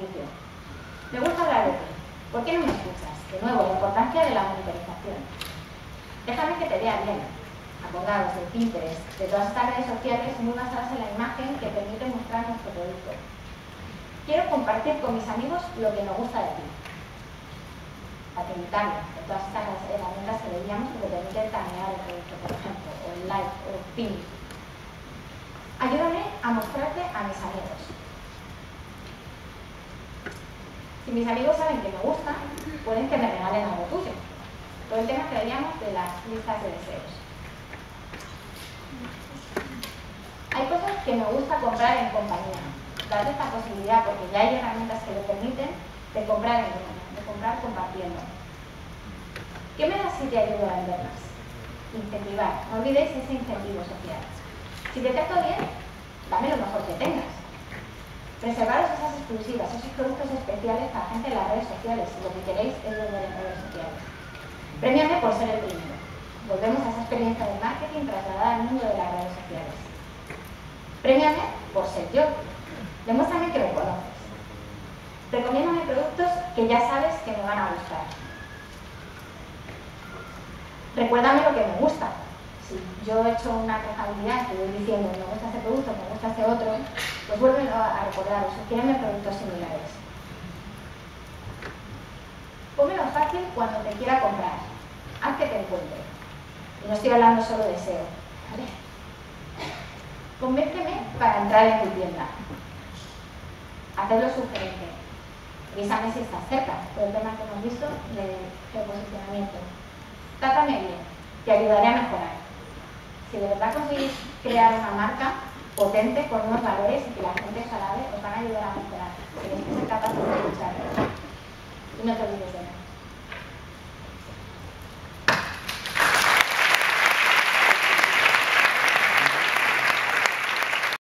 Me gusta hablar de ti. ¿Por qué no me escuchas? De nuevo, la importancia de la monitorización. Déjame que te vea bien. Abogados de Pinterest, de todas estas redes sociales muy basadas en la imagen que permite mostrar nuestro producto. Quiero compartir con mis amigos lo que me gusta de ti. Facilitarlo, de todas estas herramientas que veíamos que te permiten tanear el producto, por ejemplo, o el like, o el pin. Ayúdame a mostrarte a mis amigos. Si mis amigos saben que me gusta, pueden que me regalen algo tuyo. Todo el tema que veíamos de las listas de deseos. Hay cosas que me gusta comprar en compañía. Darte esta posibilidad, porque ya hay herramientas que lo permiten, de comprar en compañía, de comprar compartiendo. ¿Qué me das si te ayudo a venderlas? Incentivar. No olvidéis ese incentivo social. Si te trato bien, dame lo mejor que tengas. Preservaros esas exclusivas, esos productos especiales para gente en las redes sociales, si lo que queréis es vender en redes sociales. Premiame por ser el primero. Volvemos a esa experiencia de marketing trasladada al mundo de las redes sociales. Premiame por ser yo. Demuéstrame que me conoces. Recomiéndame productos que ya sabes que me van a gustar. Recuérdame lo que me gusta, si yo he hecho una trazabilidad que voy diciendo me gusta este producto, me gusta este otro, pues vuelven a recordar, sugiérenme productos similares. Pómelo fácil cuando te quiera comprar. Haz que te encuentre. Y no estoy hablando solo de SEO. ¿vale? Convénceme para entrar en tu tienda. Hazlo sugerente. Avísame si estás cerca, por el tema que hemos visto de reposicionamiento. Trátame bien, te ayudaré a mejorar si de verdad conseguís crear una marca potente con unos valores y que la gente cada vez os van a ayudar a mejorar.